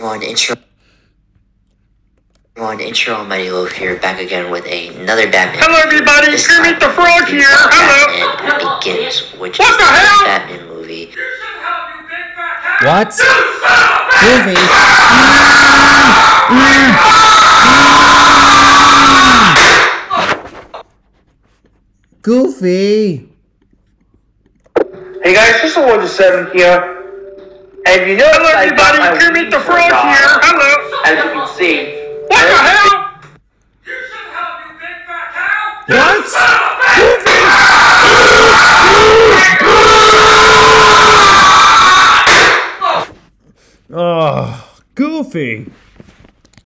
on intro on intro Almighty Loaf here, back again with another Batman. Hello, everybody. This Kermit the Frog here. about Hello. Batman Begins, which What is the hell? Batman movie. What? Goofy? Goofy? Hey guys, this is Wonder Seven here. And you know Hello, I got everybody. What? Goofy! Oh, Goofy.